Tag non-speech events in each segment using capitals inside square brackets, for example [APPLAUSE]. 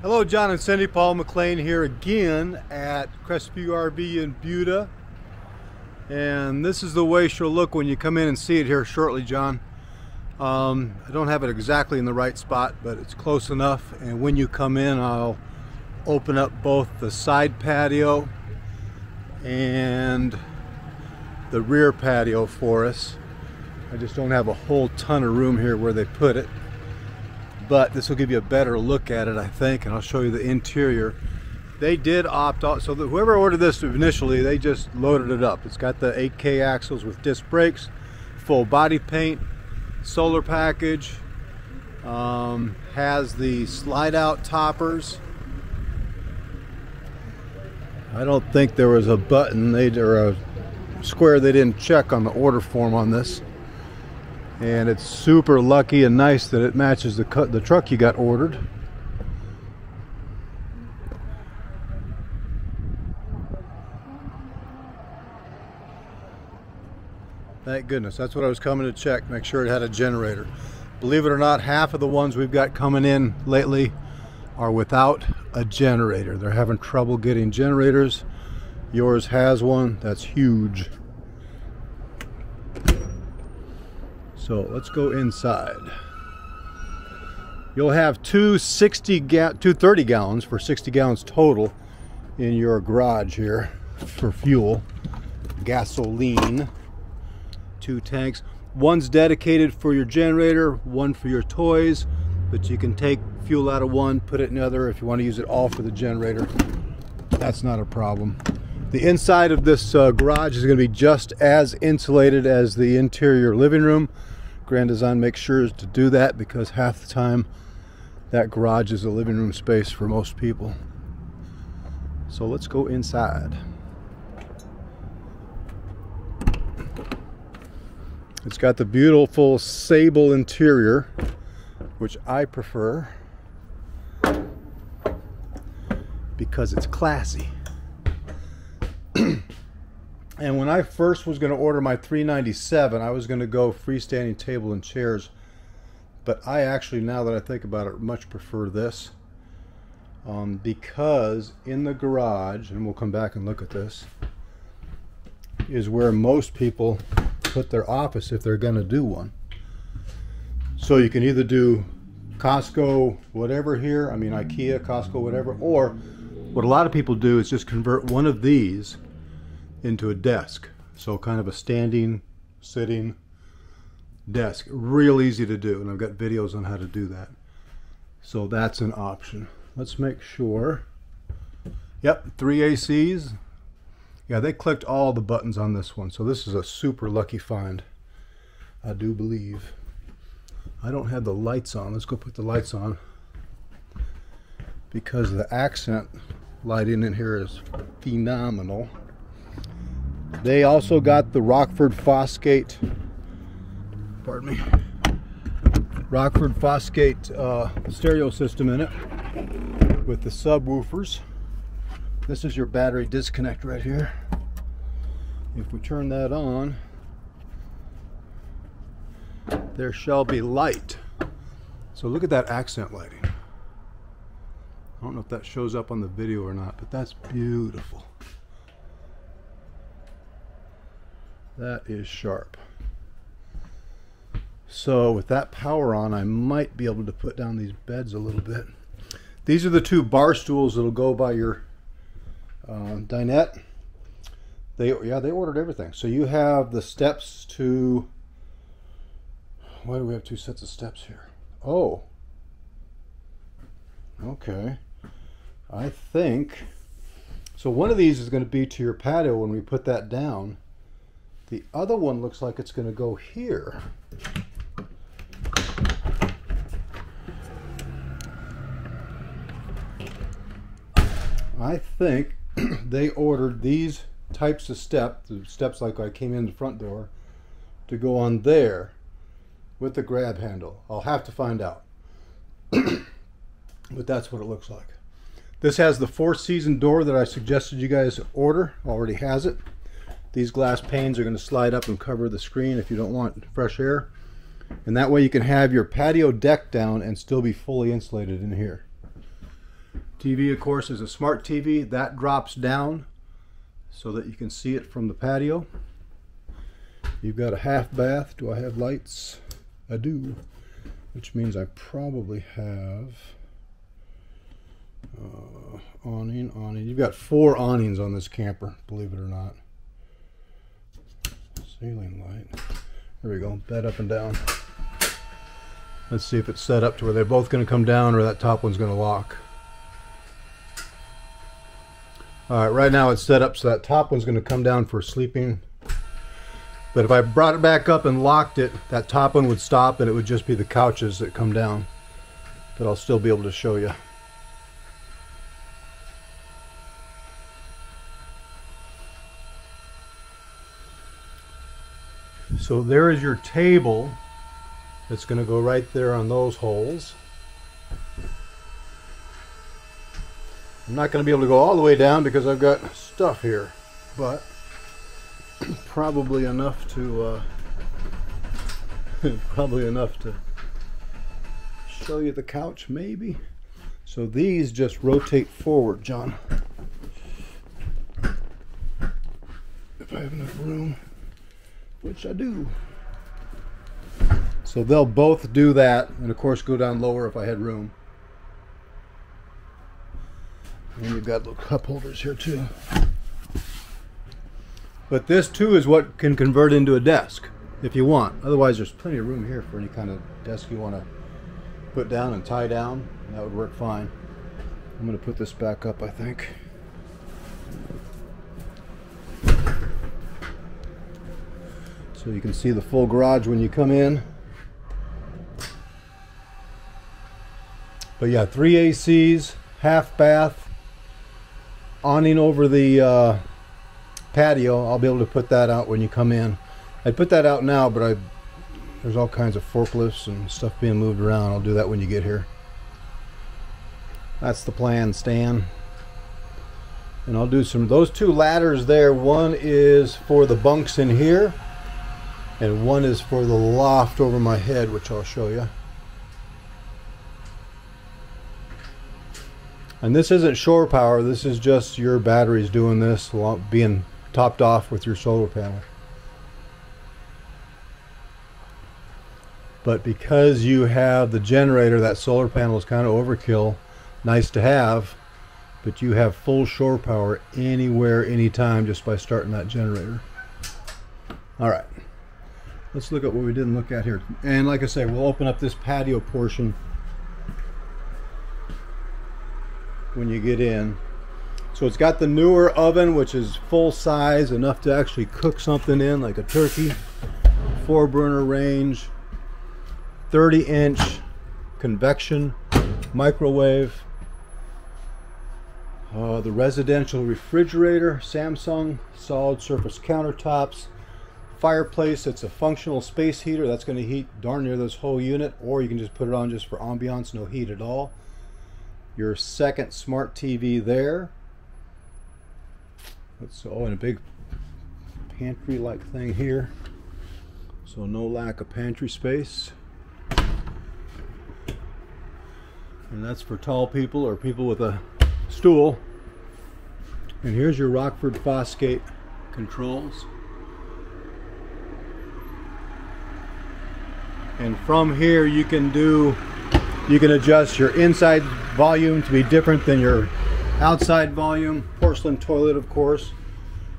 Hello, John and Cindy. Paul McLean here again at Crestview RV in Buda. And this is the way she'll look when you come in and see it here shortly, John. Um, I don't have it exactly in the right spot, but it's close enough. And when you come in, I'll open up both the side patio and the rear patio for us. I just don't have a whole ton of room here where they put it but this will give you a better look at it I think and I'll show you the interior. They did opt out so whoever ordered this initially they just loaded it up. It's got the 8k axles with disc brakes full body paint solar package um, has the slide out toppers. I don't think there was a button they or a square they didn't check on the order form on this and it's super lucky and nice that it matches the cut the truck you got ordered. Thank goodness. That's what I was coming to check make sure it had a generator. Believe it or not half of the ones we've got coming in lately are without a generator. They're having trouble getting generators. Yours has one. That's huge So let's go inside. You'll have two 60 ga two 30 gallons for 60 gallons total in your garage here for fuel. Gasoline. Two tanks. One's dedicated for your generator, one for your toys, but you can take fuel out of one, put it in the other if you want to use it all for the generator. That's not a problem. The inside of this uh, garage is going to be just as insulated as the interior living room. Grand Design makes sure to do that because half the time that garage is a living room space for most people. So let's go inside. It's got the beautiful sable interior, which I prefer because it's classy. [CLEARS THROAT] And when I first was going to order my 397, I was going to go freestanding table and chairs. But I actually, now that I think about it, much prefer this. Um, because in the garage, and we'll come back and look at this, is where most people put their office if they're going to do one. So you can either do Costco, whatever here, I mean Ikea, Costco, whatever, or what a lot of people do is just convert one of these into a desk. So kind of a standing, sitting desk. Real easy to do, and I've got videos on how to do that. So that's an option. Let's make sure. Yep, three ACs. Yeah, they clicked all the buttons on this one, so this is a super lucky find. I do believe. I don't have the lights on. Let's go put the lights on. Because the accent lighting in here is phenomenal. They also got the Rockford Fosgate, pardon me, Rockford Fosgate uh, stereo system in it with the subwoofers. This is your battery disconnect right here. If we turn that on, there shall be light. So look at that accent lighting. I don't know if that shows up on the video or not, but that's beautiful. That is sharp. So with that power on, I might be able to put down these beds a little bit. These are the two bar stools that'll go by your uh, dinette. They yeah they ordered everything. So you have the steps to. Why do we have two sets of steps here? Oh. Okay. I think. So one of these is going to be to your patio when we put that down. The other one looks like it's going to go here. I think [CLEARS THROAT] they ordered these types of steps, the steps like I came in the front door, to go on there with the grab handle. I'll have to find out. [CLEARS THROAT] but that's what it looks like. This has the four season door that I suggested you guys order. Already has it. These glass panes are going to slide up and cover the screen if you don't want fresh air. And that way you can have your patio deck down and still be fully insulated in here. TV, of course, is a smart TV. That drops down so that you can see it from the patio. You've got a half bath. Do I have lights? I do, which means I probably have uh, awning, awning. You've got four awnings on this camper, believe it or not. Ceiling light. There we go, bed up and down. Let's see if it's set up to where they're both going to come down or that top one's going to lock. All right, right now it's set up so that top one's going to come down for sleeping. But if I brought it back up and locked it, that top one would stop and it would just be the couches that come down. But I'll still be able to show you. So there is your table that's going to go right there on those holes. I'm not going to be able to go all the way down because I've got stuff here, but [CLEARS THROAT] probably enough to uh, [LAUGHS] probably enough to show you the couch maybe. So these just rotate forward, John. If I have enough room which I do. So they'll both do that, and of course go down lower if I had room. And you've got little cup holders here too. But this too is what can convert into a desk if you want. Otherwise there's plenty of room here for any kind of desk you want to put down and tie down. That would work fine. I'm going to put this back up I think. So you can see the full garage when you come in. But yeah, three ACs, half bath, awning over the uh, patio. I'll be able to put that out when you come in. I'd put that out now, but I there's all kinds of forklifts and stuff being moved around. I'll do that when you get here. That's the plan, Stan. And I'll do some, those two ladders there, one is for the bunks in here and one is for the loft over my head which I'll show you. And this isn't shore power. This is just your batteries doing this being topped off with your solar panel. But because you have the generator that solar panel is kind of overkill nice to have but you have full shore power anywhere anytime just by starting that generator. All right let's look at what we didn't look at here. And like I say, we'll open up this patio portion when you get in. So it's got the newer oven, which is full size, enough to actually cook something in, like a turkey. Four burner range, 30 inch convection microwave. Uh, the residential refrigerator, Samsung, solid surface countertops, fireplace it's a functional space heater that's going to heat darn near this whole unit or you can just put it on just for ambiance no heat at all. Your second smart TV there. Let's oh and a big pantry like thing here. So no lack of pantry space. And that's for tall people or people with a stool. And here's your Rockford Fosgate controls and from here you can do you can adjust your inside volume to be different than your outside volume. Porcelain toilet of course.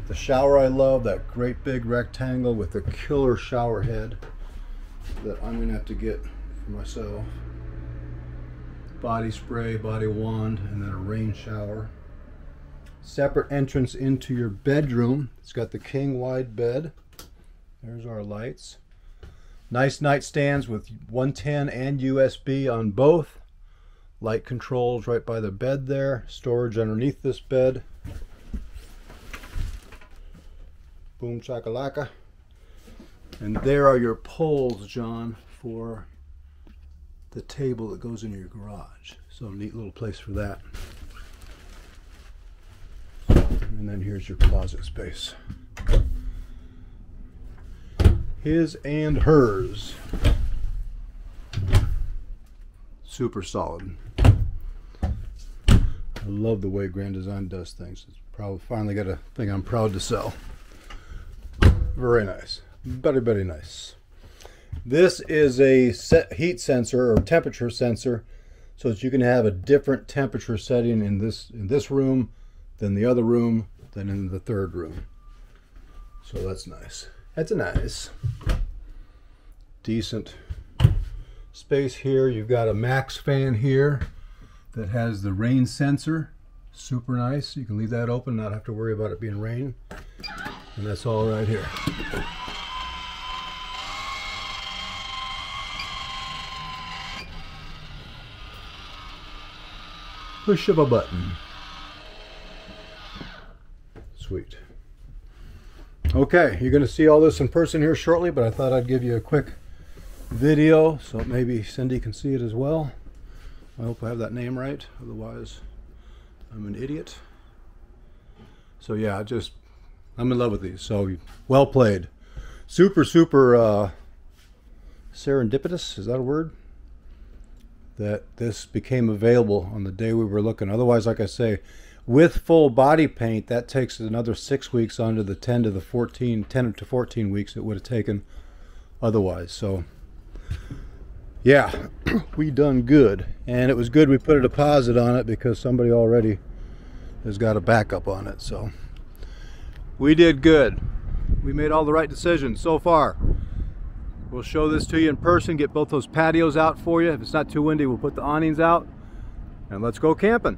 The shower I love that great big rectangle with the killer shower head that I'm gonna have to get for myself. Body spray body wand and then a rain shower. Separate entrance into your bedroom. It's got the king wide bed. There's our lights Nice nightstands with 110 and USB on both. Light controls right by the bed there. Storage underneath this bed. Boom chakalaka. And there are your poles, John, for the table that goes in your garage. So neat little place for that. And then here's your closet space his and hers. Super solid. I love the way Grand Design does things. It's probably finally got a thing I'm proud to sell. Very nice. Very, very nice. This is a set heat sensor or temperature sensor so that you can have a different temperature setting in this in this room than the other room than in the third room. So that's nice. That's a nice decent space here. You've got a max fan here that has the rain sensor. Super nice. You can leave that open, not have to worry about it being rain. And that's all right here. Push of a button. Sweet. Okay, you're going to see all this in person here shortly, but I thought I'd give you a quick video so maybe Cindy can see it as well. I hope I have that name right, otherwise I'm an idiot. So yeah, just I'm in love with these. So well played. Super, super uh, serendipitous, is that a word? That this became available on the day we were looking. Otherwise, like I say, with full body paint, that takes another six weeks under the 10 to the 14, 10 to 14 weeks it would have taken otherwise. So yeah, [CLEARS THROAT] we done good. And it was good we put a deposit on it because somebody already has got a backup on it. So we did good. We made all the right decisions so far. We'll show this to you in person, get both those patios out for you. If it's not too windy, we'll put the awnings out and let's go camping.